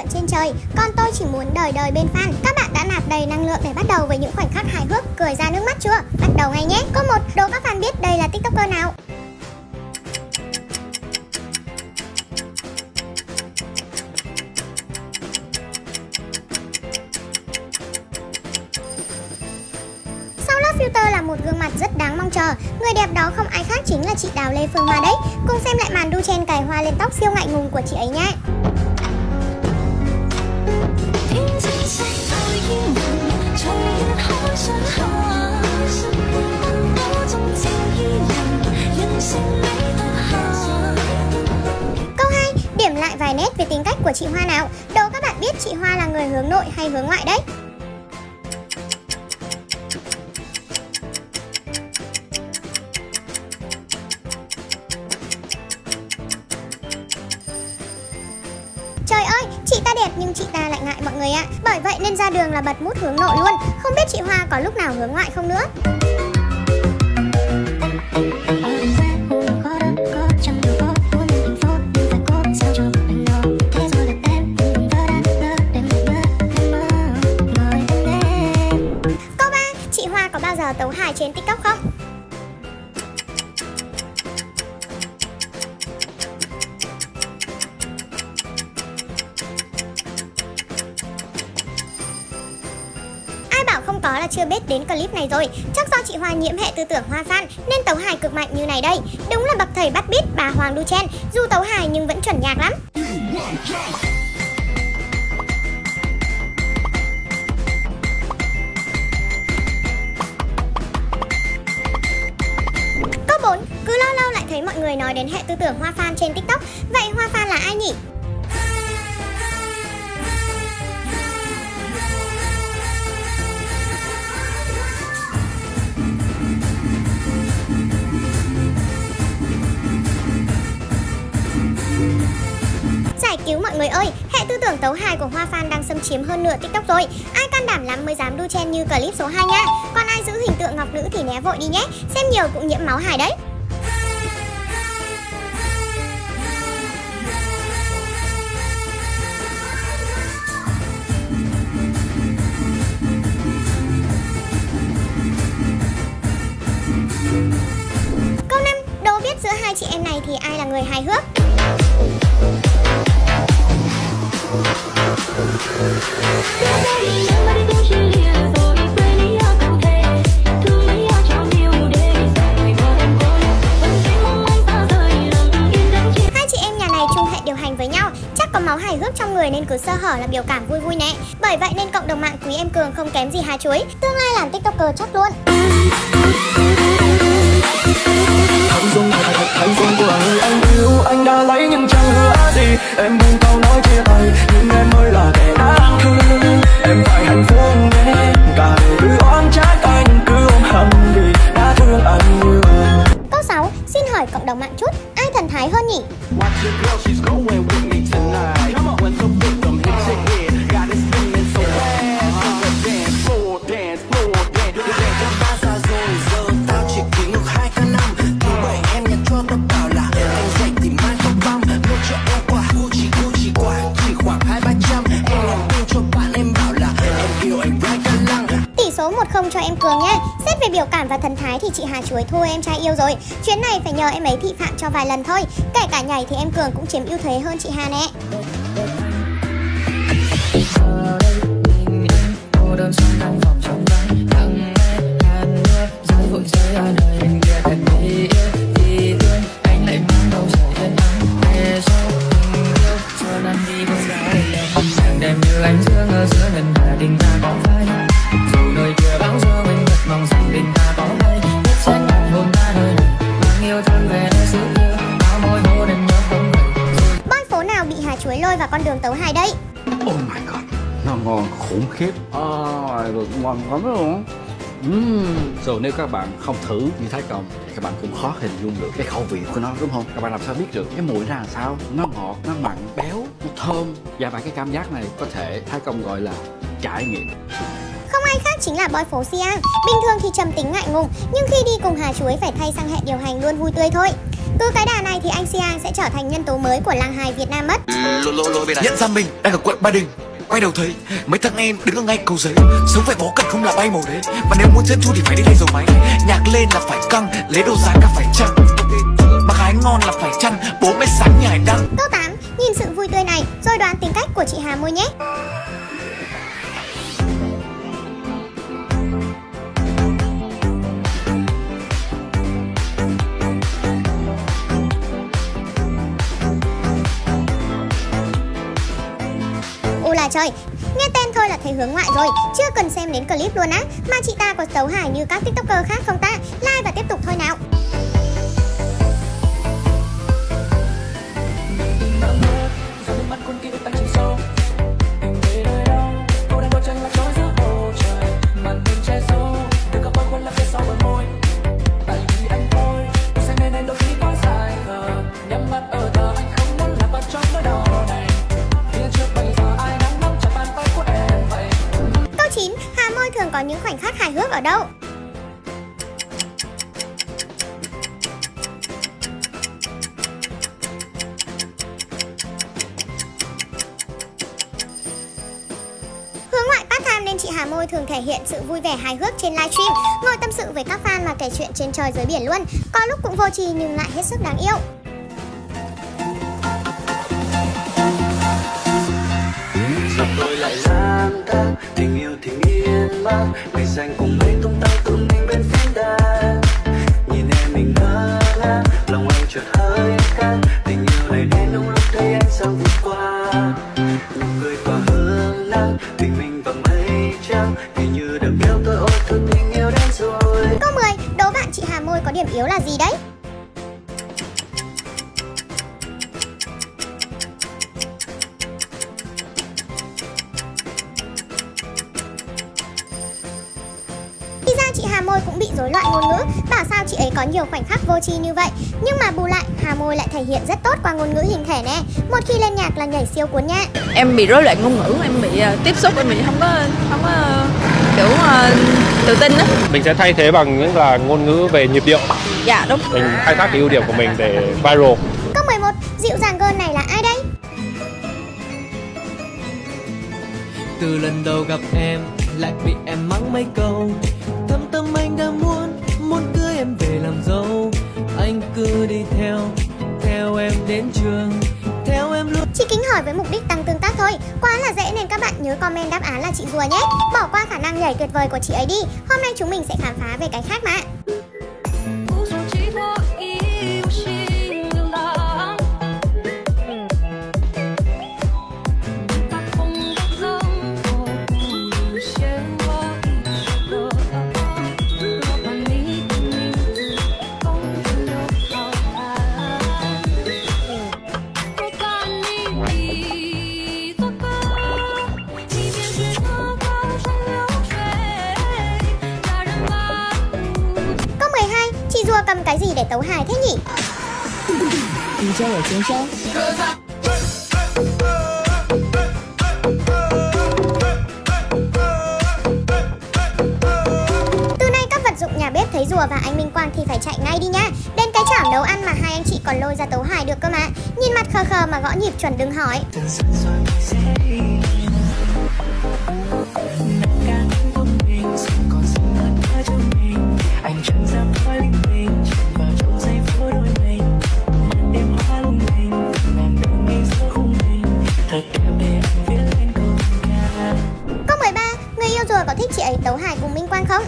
lượn trên trời. Còn tôi chỉ muốn đời đời bên fan Các bạn đã nạp đầy năng lượng để bắt đầu với những khoảnh khắc hài hước, Cười ra nước mắt chưa? Bắt đầu ngay nhé. Có một đố các fan biết đây là tiktoker nào? Sau lớp filter là một gương mặt rất đáng mong chờ. Người đẹp đó không ai khác chính là chị Đào Lê Phương Hoa đấy. Cùng xem lại màn đu chen cài hoa lên tóc siêu ngại ngùng của chị ấy nhé. Câu 2. Điểm lại vài nét về tính cách của chị Hoa nào? Đố các bạn biết chị Hoa là người hướng nội hay hướng ngoại đấy? Trời ơi, chị ta đẹp nhưng chị ta lại ngại mọi người ạ. Bởi vậy nên ra đường là bật mút hướng nội luôn. Không biết chị Hoa có lúc nào hướng ngoại không nữa? Bao trên tiktok không? Ai bảo không có là chưa biết đến clip này rồi. Chắc do chị Hoa nhiễm hệ tư tưởng hoa fan Nên tấu hài cực mạnh như này đây. Đúng là bậc thầy bắt bít bà Hoàng du Chen. Dù tấu hài nhưng vẫn chuẩn nhạc lắm. Người nói đến hệ tư tưởng hoa fan trên tiktok Vậy hoa fan là ai nhỉ? Giải cứu mọi người ơi, hệ tư tưởng tấu hài của Hoa Fan đang xâm chiếm hơn nửa TikTok rồi. Ai can đảm lắm mới dám đu chen như clip số 2 nha. Còn ai giữ hình tượng ngọc nữ thì né vội đi nhé. Xem nhiều cũng nhiễm máu hài đấy. Chị em này thì ai là người hài hước? Hai chị em nhà này chung hệ điều hành với nhau, Chắc có máu hài hước trong người nên cứ sơ hở là biểu cảm vui vui nè Bởi vậy nên cộng đồng mạng quý em Cường không kém gì Hà Chuối, Tương lai làm tiktoker chắc luôn Hạnh dung thật thật hạnh dung của người anh yêu Anh đã lấy nhưng chẳng hứa gì Em buông câu nói chia tay Nhưng em mới là kẻ đáng thương Em phải hạnh phúc nhé Cả đời cứ oán trách anh Cứ ôm hận vì đã thương anh nhiều Câu 6. Xin hỏi cộng đồng mạng chút Ai thần thái hơn nhỉ? Watch your girl, she's going with me tonight. Số 1-0 cho em Cường nhé. Xét về biểu cảm và thần thái thì chị Hà Chuối thua em trai yêu rồi. Chuyến này phải nhờ em ấy thị phạm cho vài lần thôi. Kể cả nhảy thì em Cường cũng chiếm ưu thế hơn chị Hà nè. Hãy subscribe khủng khiếp. Oh, được ngon lắm luôn. Uhm. Rồi nếu các bạn không thử như Thái Công thì các bạn cũng khó hình dung được cái khẩu vị của nó đúng không? Các bạn làm sao biết được cái mùi ra làm sao? Nó ngọt, nó mặn, béo, nó thơm và bạn cái cảm giác này có thể Thái Công gọi là trải nghiệm. Không ai khác chính là boy phố Siang Bình thường thì trầm tính ngại ngùng Nhưng khi đi cùng Hà Chuối phải thay sang hệ điều hành luôn vui tươi thôi Cứ cái đà này thì anh Siang sẽ trở thành nhân tố mới của làng hài Việt Nam mất. nhận ra mình đang ở quận ba đình quay đầu thấy mấy thằng em đứng ở ngay cầu giấy sống phải bó cần không là bay màu đấy mà nếu muốn chân chu thì phải đi thay dầu máy nhạc lên là phải căng, lấy đồ giá cả phải chăng mà gái ngon là phải chăn, bố mẹ sáng nhảy đăng Câu 8. Nhìn sự vui tươi này, rồi đoán tính cách của chị Hà Môi nhé. Chơi nghe tên thôi là thấy hướng ngoại rồi, chưa cần xem đến clip luôn á. Mà chị ta có xấu hài như các tiktoker khác không ta? Like và tiếp tục thôi nào. Môi thường thể hiện sự vui vẻ hài hước trên livestream, ngồi tâm sự với các fan mà kể chuyện trên trời dưới biển luôn. Có lúc cũng vô tri nhưng lại hết sức đáng yêu. Tôi lại lang thang tình yêu thì miên man ngày xanh cùng mây Môi có điểm yếu là gì đấy? Thì ra chị Hà Môi cũng bị rối loạn ngôn ngữ Bảo sao chị ấy có nhiều khoảnh khắc vô tri như vậy? Nhưng mà bù lại Hà Môi lại thể hiện rất tốt qua ngôn ngữ hình thể nè. Một khi lên nhạc là nhảy siêu cuốn nha em bị rối loạn ngôn ngữ em bị uh, tiếp xúc em bị không có không có uh, kiểu uh, tự tin á. Mình sẽ thay thế bằng những là ngôn ngữ về nhịp điệu. Dạ đúng. Mình khai thác cái ưu điểm của mình để viral. Câu 11. Dịu dàng girl này là ai đây? từ lần đầu gặp em lại bị em mắng mấy câu. Thâm tâm anh đã muốn muốn cưới em về làm dâu. Anh cứ đi theo theo em đến trường. Theo em luôn. Chị kính hỏi với mục đích tăng tương tác thôi. Quá nhớ comment đáp án là chị rùa nhé. Bỏ qua khả năng nhảy tuyệt vời của chị ấy đi. Hôm nay chúng mình sẽ khám phá về cái khác mà tấu hài thế nhỉ? Từ nay các vật dụng nhà bếp thấy rùa và anh Minh Quang thì phải chạy ngay đi nha Đến cái chảo nấu ăn mà hai anh chị còn lôi ra tấu hài được cơ mà. Nhìn mặt khờ khờ mà gõ nhịp chuẩn đừng hỏi vậy tấu hải cùng Minh Quang không?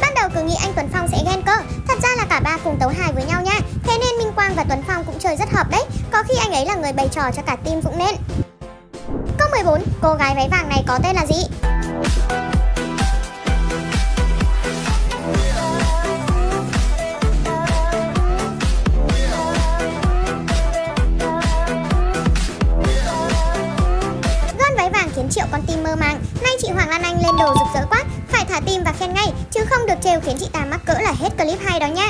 Ban đầu cứ nghĩ anh Tuấn Phong sẽ ghen cơ Thật ra là cả ba cùng tấu hải với nhau nha Thế nên Minh Quang và Tuấn Phong cũng chơi rất hợp đấy Có khi anh ấy là người bày trò cho cả team cũng nên Câu 14 Cô gái váy vàng này có tên là gì? Hoàng Lan Anh lên đồ rực rỡ quá. Phải thả tim và khen ngay, Chứ không được trêu khiến chị ta mắc cỡ là hết clip hay đó nha.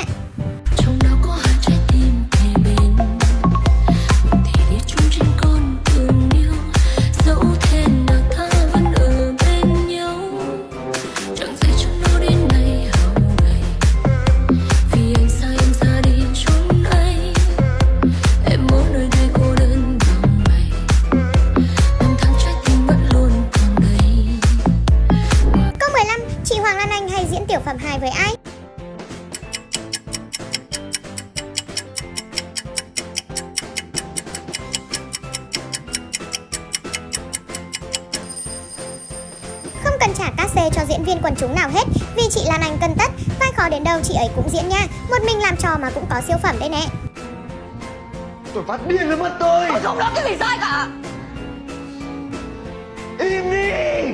Đấy nè. Tôi phát điên lên mất tôi. Tôi không nói cái gì sai cả. Im đi.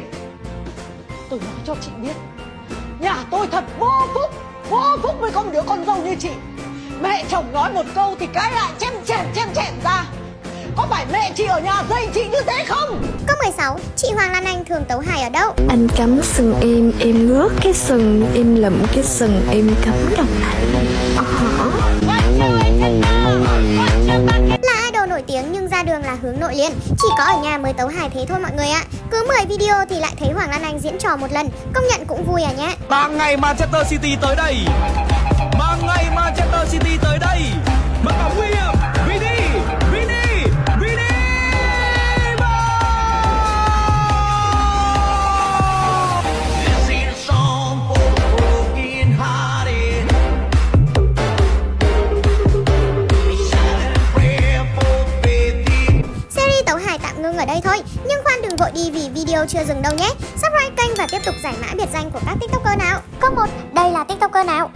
Tôi nói cho chị biết Nhà tôi thật vô phúc Vô phúc với con đứa con dâu như chị. Mẹ chồng nói một câu thì cái lại chém chém chém chém ra. Có phải mẹ chị ở nhà dạy chị như thế không? Câu 16 Chị Hoàng Lan Anh thường tấu hài ở đâu? Anh cắm sừng em, em ngước cái sừng Em lụm cái sừng, em cắm đầu lại Là ra đường là hướng nội liền. Chỉ có ở nhà mới tấu hài thế thôi mọi người ạ. Cứ 10 video thì lại thấy Hoàng Lan Anh diễn trò một lần. Công nhận cũng vui à nhé. Mang ngày Manchester City tới đây. Mang ngày Manchester City tới đây. Mà bảo nguy hiểm video chưa dừng đâu nhé. Subscribe kênh và tiếp tục giải mã biệt danh của các tiktoker nào. Câu 1 Đây là tiktoker nào?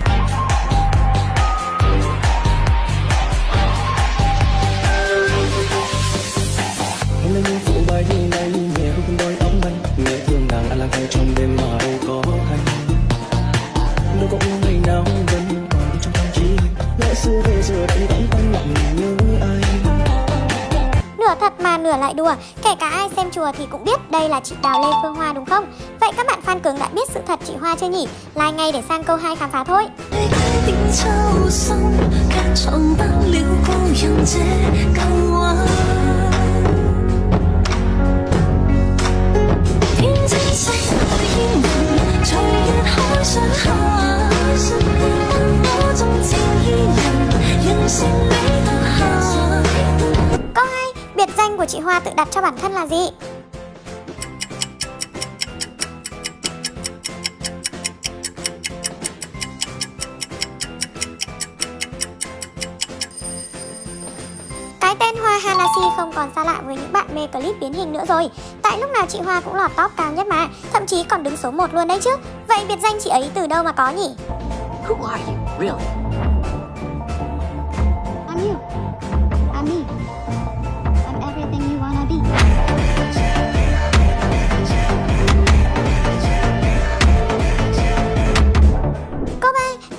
ngửa lại đùa, kể cả ai xem chùa thì cũng biết đây là chị Đào Lê Phương Hoa đúng không? Vậy các bạn fan cường đã biết sự thật chị Hoa chưa nhỉ? Like ngay để sang câu hai khám phá thôi. Hãy subscribe cho kênh Ghiền Mì Gõ Để không bỏ lỡ những video hấp dẫn Biệt danh của chị Hoa tự đặt cho bản thân là gì? Cái tên Hoa Hanashi không còn xa lạ với những bạn mê clip biến hình nữa rồi Tại lúc nào chị Hoa cũng lọt top cao nhất mà Thậm chí còn đứng số 1 luôn đấy chứ Vậy biệt danh chị ấy từ đâu mà có nhỉ? Who are you, really?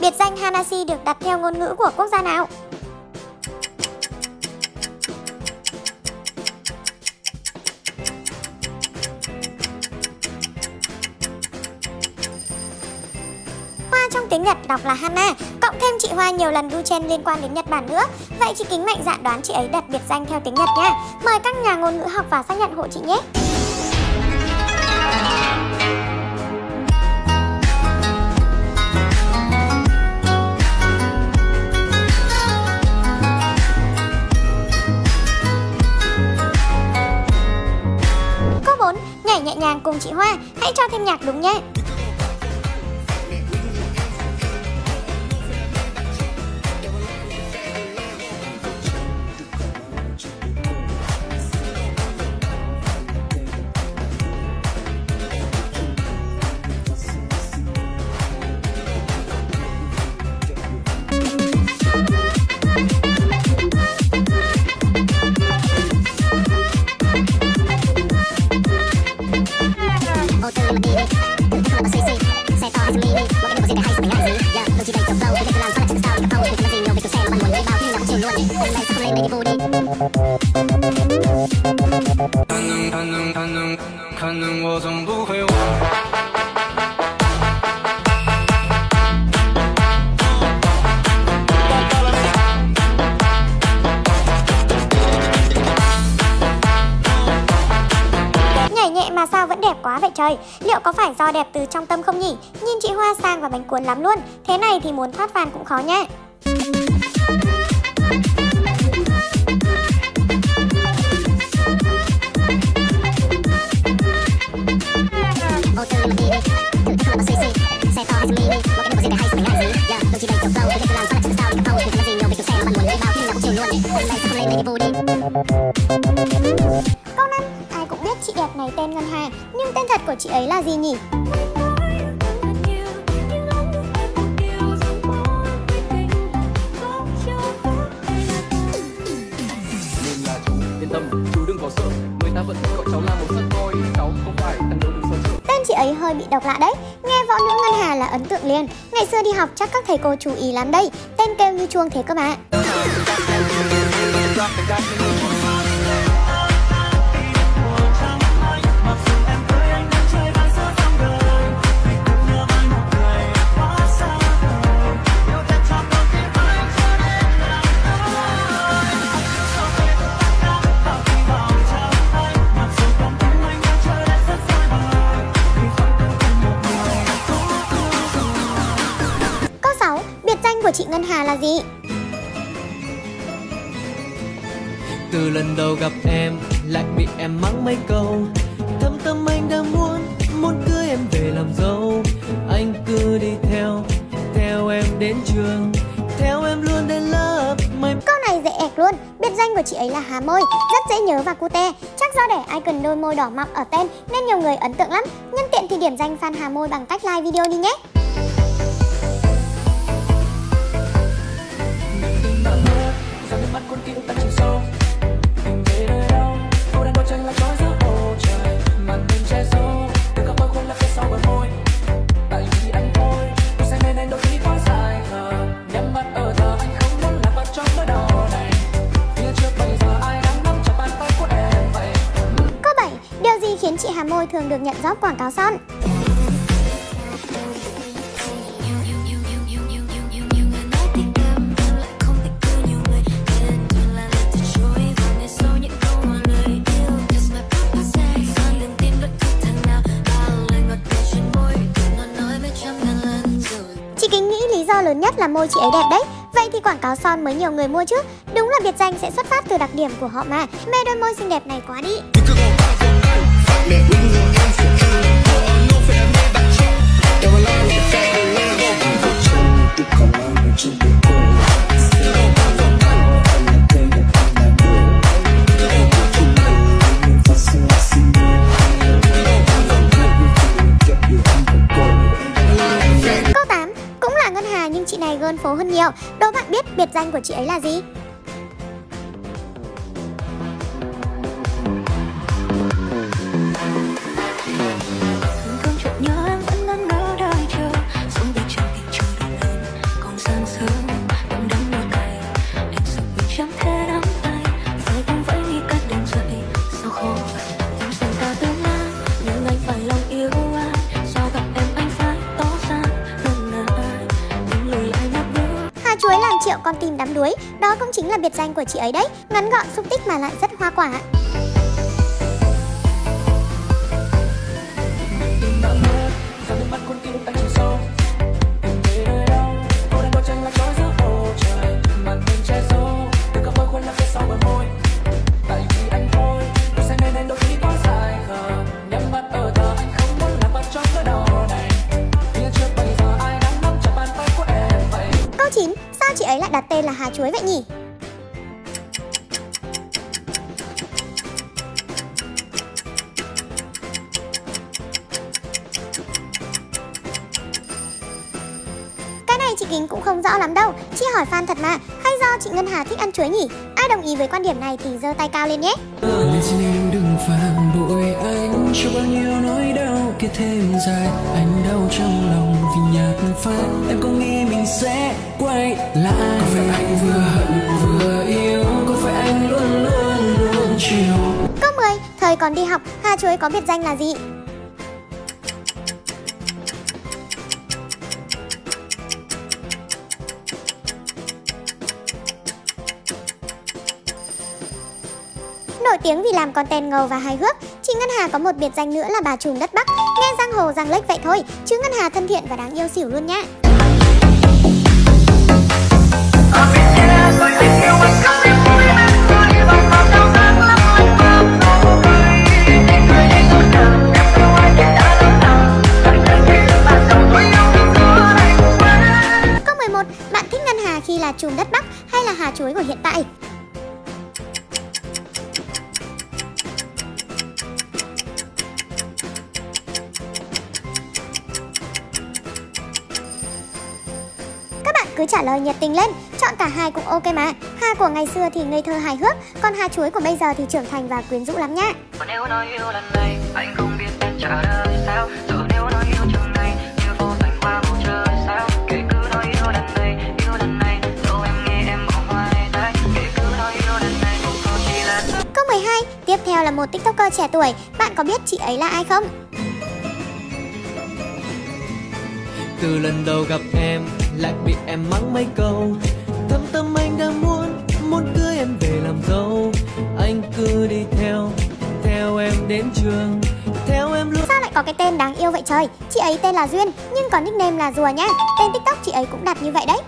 Biệt danh Hanashi được đặt theo ngôn ngữ của quốc gia nào? Hoa trong tiếng Nhật đọc là Hana, Cộng thêm chị Hoa nhiều lần đu chen liên quan đến Nhật Bản nữa. Vậy chị kính mạnh dạn đoán chị ấy đặt biệt danh theo tiếng Nhật nha. Mời các nhà ngôn ngữ học và xác nhận hộ chị nhé. Nhạc đúng nhé. 可能我总不会忘。 Nhảy nhẹ mà sao vẫn đẹp quá vậy trời Liệu có phải do đẹp từ trong tâm không nhỉ Nhìn chị Hoa sang và bánh cuốn lắm luôn Thế này thì muốn thoát fan cũng khó nha Không phải thằng đâu đừng sợ sợ Tên chị ấy hơi bị độc lạ đấy. Nghe võ nữ Ngân Hà là ấn tượng liền. Ngày xưa đi học chắc các thầy cô chú ý lắm đây. Tên kêu như chuông thế cơ mà là gì? từ lần đầu gặp em lại bị em mắng mấy câu. Thâm tâm anh đã muốn muốn cưới em về làm dâu. Anh cứ đi theo theo em đến trường. Theo em luôn đến lớp may Câu này dễ ẹc luôn. Biệt danh của chị ấy là Hà Môi Rất dễ nhớ và cute. Chắc do để icon đôi môi đỏ mọng ở tên Nên nhiều người ấn tượng lắm. Nhân tiện thì điểm danh fan Hà Môi bằng cách like video đi nhé thường quảng cáo son? Chị Kính nghĩ lý do lớn nhất là môi chị ấy đẹp đấy. Vậy thì quảng cáo son mới nhiều người mua chứ? Đúng là biệt danh sẽ xuất phát từ đặc điểm của họ mà. Mê đôi môi xinh đẹp này quá đi. Câu 8 Cũng là Ngân Hà nhưng chị này gơn phố hơn nhiều Đố bạn biết biệt danh của chị ấy là gì? Con tim đắm đuối. Đó cũng chính là biệt danh của chị ấy đấy. Ngắn gọn, xúc tích mà lại rất hoa quả. Kính cũng không rõ lắm đâu. Chị hỏi fan thật mà Hay do chị Ngân Hà thích ăn chuối nhỉ? Ai đồng ý với quan điểm này thì giơ tay cao lên nhé. Nên xin em đừng phản bội anh Cho bao nhiêu nỗi đau kia thêm dài. Anh đau trong lòng vì nhạt phai Em có nghĩ mình sẽ quay lại? Có phải anh vừa hận vừa yêu Có phải anh luôn luôn luôn chiều? Câu 10 Thời còn đi học Hà chuối có biệt danh là gì? Nổi tiếng vì làm content ngầu và hài hước, chị Ngân Hà có một biệt danh nữa là bà trùm đất Bắc. Nghe giang hồ giang lếch vậy thôi, chứ Ngân Hà thân thiện và đáng yêu xỉu luôn nhá. Câu 11, bạn thích Ngân Hà khi là trùm đất Bắc hay là Hà chuối của hiện tại? Cứ trả lời nhiệt tình lên, chọn cả hai cũng ok mà. Hà của ngày xưa thì ngây thơ hài hước, còn Hà chuối của bây giờ thì trưởng thành và quyến rũ lắm nha. Và nếu nói yêu lần này anh không biết nên trả lời sao Giờ nếu nói yêu trường này như vô tình qua bầu trời sao Kể cứ nói yêu lần này, yêu lần này Dẫu em nghe em bỏ ngoài tai Kể cứ nói yêu lần này cũng có chỉ là Câu 12, tiếp theo là một tiktoker trẻ tuổi, bạn có biết chị ấy là ai không? từ lần đầu gặp em lại bị em mắng mấy câu thâm tâm anh đang muốn muốn cưới em về làm dâu anh cứ đi theo theo em đến trường theo em luôn Sao lại có cái tên đáng yêu vậy trời? Chị ấy tên là Duyên, nhưng có nickname là Rùa nha. Tên tiktok chị ấy cũng đặt như vậy đấy.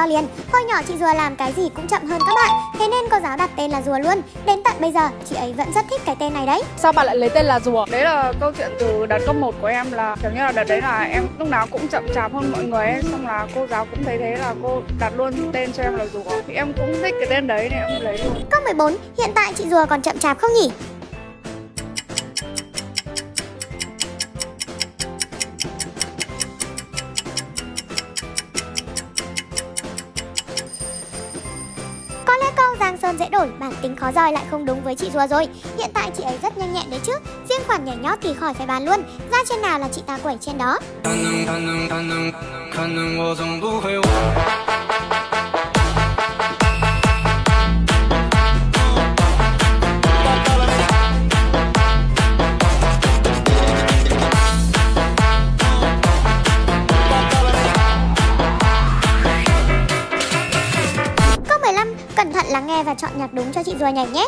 Do liền. Hồi nhỏ chị Rùa làm cái gì cũng chậm hơn các bạn. Thế nên cô giáo đặt tên là Rùa luôn. Đến tận bây giờ chị ấy vẫn rất thích cái tên này đấy. Sao bạn lại lấy tên là rùa? Đấy là câu chuyện từ đợt cấp 1 của em là kiểu như là đợt đấy là em lúc nào cũng chậm chạp hơn mọi người ấy. Xong là cô giáo cũng thấy thế là cô đặt luôn tên cho em là rùa Thì em cũng thích cái tên đấy nên em lấy luôn. Câu 14, hiện tại chị Rùa còn chậm chạp không nhỉ? Đổi, bản tính khó dòi lại không đúng với chị Rùa rồi. Hiện tại chị ấy rất nhanh nhẹn đấy chứ. Riêng khoản nhảy nhót thì khỏi phải bàn luôn. Ra trên nào là chị ta quẩy trên đó. Và chọn nhạc đúng cho chị Rùa nhảy nhé.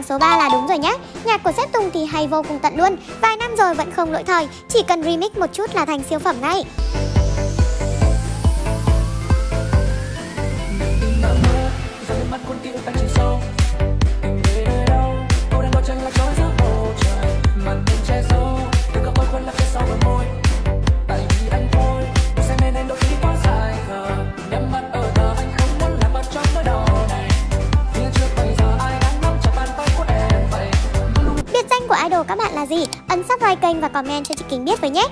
Hàng số 3 là đúng rồi nhé. Nhạc của Sếp Tùng thì hay vô cùng tận luôn. Vài năm rồi vẫn không lỗi thời, chỉ cần remix một chút là thành siêu phẩm ngay. Comment cho chị Kính biết với nhé.